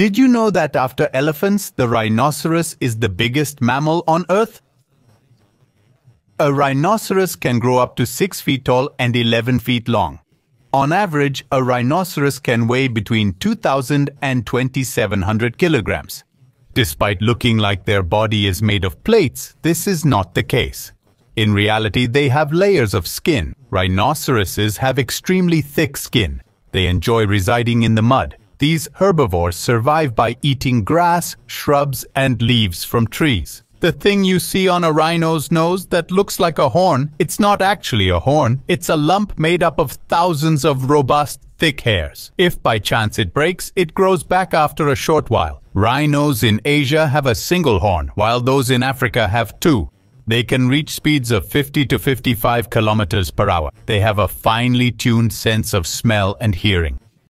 Did you know that after elephants, the rhinoceros is the biggest mammal on Earth? A rhinoceros can grow up to 6 feet tall and 11 feet long. On average, a rhinoceros can weigh between 2,000 and 2,700 kilograms. Despite looking like their body is made of plates, this is not the case. In reality, they have layers of skin. Rhinoceroses have extremely thick skin. They enjoy residing in the mud. These herbivores survive by eating grass, shrubs, and leaves from trees. The thing you see on a rhino's nose that looks like a horn, it's not actually a horn. It's a lump made up of thousands of robust, thick hairs. If by chance it breaks, it grows back after a short while. Rhinos in Asia have a single horn, while those in Africa have two. They can reach speeds of 50 to 55 kilometers per hour. They have a finely tuned sense of smell and hearing.